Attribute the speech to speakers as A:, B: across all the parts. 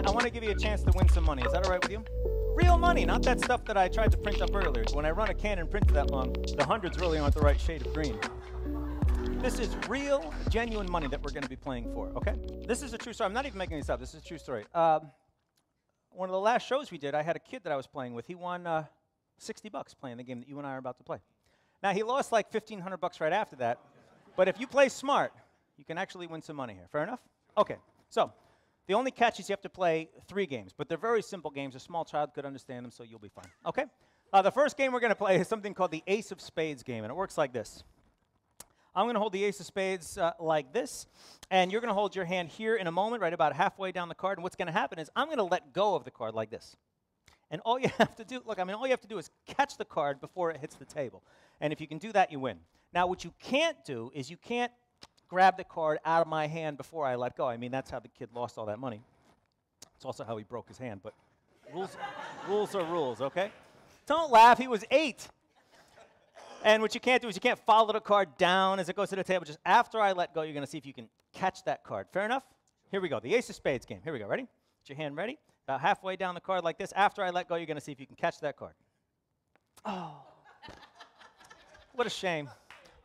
A: Matt, I want to give you a chance to win some money. Is that all right with you? Real money, not that stuff that I tried to print up earlier. When I run a Canon printer that long, the hundreds really aren't the right shade of green. This is real, genuine money that we're going to be playing for, okay? This is a true story. I'm not even making this up. This is a true story. Um, one of the last shows we did, I had a kid that I was playing with. He won uh, 60 bucks playing the game that you and I are about to play. Now, he lost like 1,500 bucks right after that. But if you play smart, you can actually win some money here. Fair enough? Okay. So, the only catch is you have to play three games, but they're very simple games. A small child could understand them, so you'll be fine. Okay? Uh, the first game we're going to play is something called the Ace of Spades game, and it works like this. I'm going to hold the ace of spades uh, like this, and you're going to hold your hand here in a moment, right about halfway down the card. And what's going to happen is I'm going to let go of the card like this. And all you have to do, look, I mean, all you have to do is catch the card before it hits the table. And if you can do that, you win. Now, what you can't do is you can't grab the card out of my hand before I let go. I mean, that's how the kid lost all that money. It's also how he broke his hand, but rules, rules are rules, okay? Don't laugh, he was eight. And what you can't do is you can't follow the card down as it goes to the table. Just after I let go, you're going to see if you can catch that card. Fair enough? Here we go. The ace of spades game. Here we go. Ready? Get your hand ready. About halfway down the card like this. After I let go, you're going to see if you can catch that card. Oh. what a shame.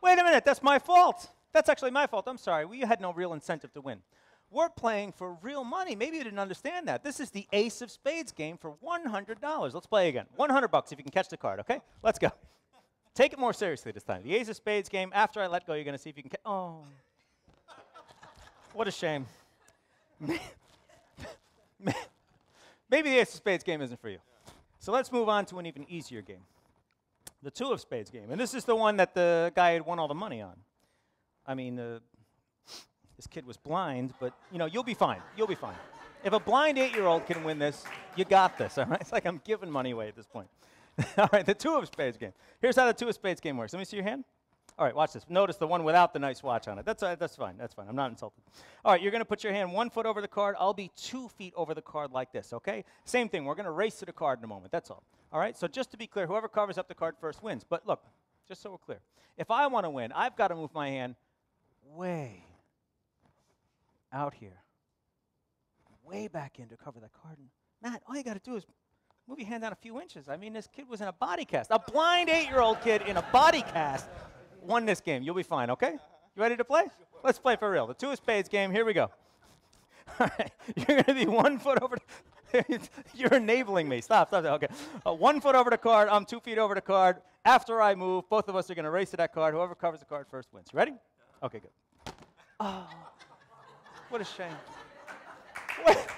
A: Wait a minute. That's my fault. That's actually my fault. I'm sorry. We had no real incentive to win. We're playing for real money. Maybe you didn't understand that. This is the ace of spades game for $100. Let's play again. 100 bucks if you can catch the card, okay? Let's go. Take it more seriously this time. The Ace of Spades game, after I let go, you're going to see if you can. catch. oh. what a shame. Maybe the Ace of Spades game isn't for you. So let's move on to an even easier game the Two of Spades game. And this is the one that the guy had won all the money on. I mean, uh, this kid was blind, but you know, you'll be fine. You'll be fine. If a blind eight year old can win this, you got this, all right? It's like I'm giving money away at this point. All right, the two of spades game. Here's how the two of spades game works. Let me see your hand. All right, watch this. Notice the one without the nice watch on it. That's, uh, that's fine. That's fine. I'm not insulted. All right, you're going to put your hand one foot over the card. I'll be two feet over the card like this, okay? Same thing. We're going to race to the card in a moment. That's all. All right, so just to be clear, whoever covers up the card first wins. But look, just so we're clear, if I want to win, I've got to move my hand way out here, way back in to cover that card. Matt, all you got to do is Move your hand down a few inches. I mean, this kid was in a body cast. A blind eight year old kid in a body cast won this game. You'll be fine, okay? You ready to play? Let's play for real. The two of spades game. Here we go. All right. You're going to be one foot over. You're enabling me. Stop, stop. Okay. Uh, one foot over the card. I'm two feet over the card. After I move, both of us are going to race to that card. Whoever covers the card first wins. You ready? Okay, good. Oh, what a shame. What?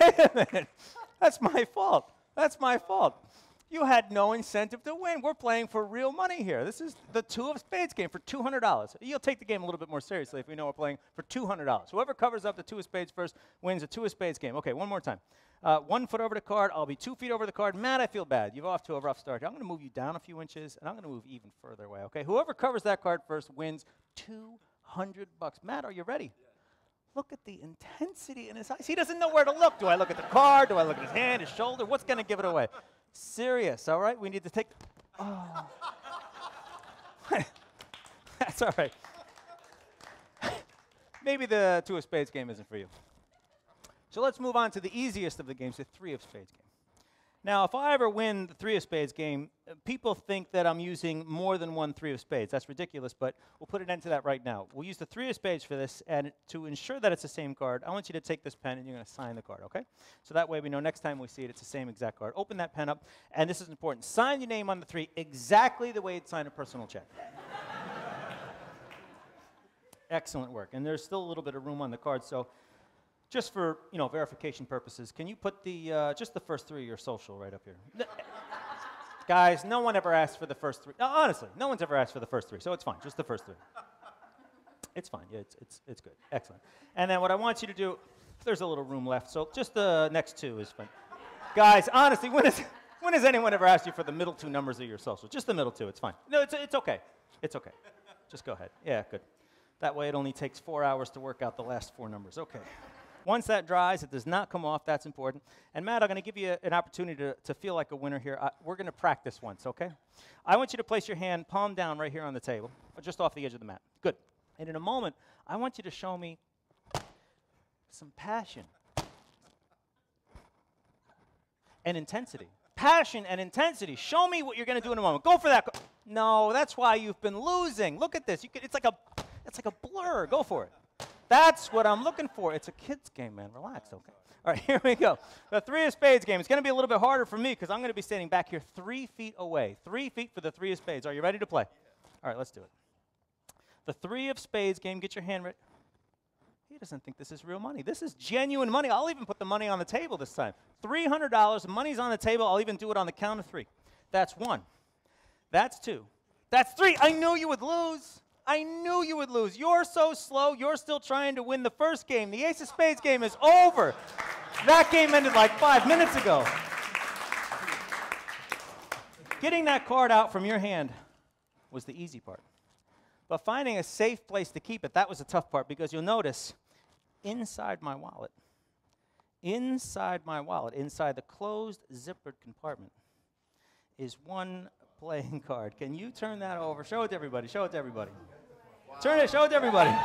A: Wait a minute. That's my fault. That's my fault. You had no incentive to win. We're playing for real money here. This is the two of spades game for $200. You'll take the game a little bit more seriously if we know we're playing for $200. Whoever covers up the two of spades first wins a two of spades game. Okay, one more time. Uh, one foot over the card. I'll be two feet over the card. Matt, I feel bad. You're off to a rough start. I'm going to move you down a few inches, and I'm going to move even further away. Okay, whoever covers that card first wins 200 bucks. Matt, are you ready? Yeah. Look at the intensity in his eyes. He doesn't know where to look. Do I look at the card? Do I look at his hand, his shoulder? What's going to give it away? Serious, all right? We need to take. Oh. That's all right. Maybe the two of spades game isn't for you. So let's move on to the easiest of the games, the three of spades game. Now, if I ever win the three of spades game, uh, people think that I'm using more than one three of spades. That's ridiculous, but we'll put an end to that right now. We'll use the three of spades for this, and to ensure that it's the same card, I want you to take this pen and you're going to sign the card, okay? So that way we know next time we see it, it's the same exact card. Open that pen up, and this is important. Sign your name on the three exactly the way you'd sign a personal check. Excellent work. And there's still a little bit of room on the card, so just for you know verification purposes, can you put the uh, just the first three of your social right up here? Guys, no one ever asked for the first three. No, honestly, no one's ever asked for the first three, so it's fine. Just the first three. It's fine. Yeah, it's, it's, it's good. Excellent. And then what I want you to do, there's a little room left, so just the next two is fine. Guys, honestly, when, is, when has anyone ever asked you for the middle two numbers of your social? Just the middle two. It's fine. No, it's, it's okay. It's okay. Just go ahead. Yeah, good. That way it only takes four hours to work out the last four numbers. Okay. Once that dries, it does not come off. That's important. And Matt, I'm going to give you an opportunity to, to feel like a winner here. I, we're going to practice once, okay? I want you to place your hand palm down right here on the table, just off the edge of the mat. Good. And in a moment, I want you to show me some passion and intensity. Passion and intensity. Show me what you're going to do in a moment. Go for that. No, that's why you've been losing. Look at this. You could, it's like a it's like a blur. Go for it. That's what I'm looking for. It's a kid's game, man. Relax, okay? All right, here we go. The three of spades game. It's going to be a little bit harder for me because I'm going to be standing back here three feet away. Three feet for the three of spades. Are you ready to play? All right, let's do it. The three of spades game. Get your hand ready. He doesn't think this is real money. This is genuine money. I'll even put the money on the table this time. $300. The money's on the table. I'll even do it on the count of three. That's one. That's two. That's three. I knew you would lose. I knew you would lose. You're so slow. You're still trying to win the first game. The Ace of Spades game is over. That game ended like five minutes ago. Getting that card out from your hand was the easy part. But finding a safe place to keep it, that was the tough part because you'll notice inside my wallet, inside my wallet, inside the closed zippered compartment, is one playing card. Can you turn that over? Show it to everybody. Show it to everybody. Turn it, show it to everybody.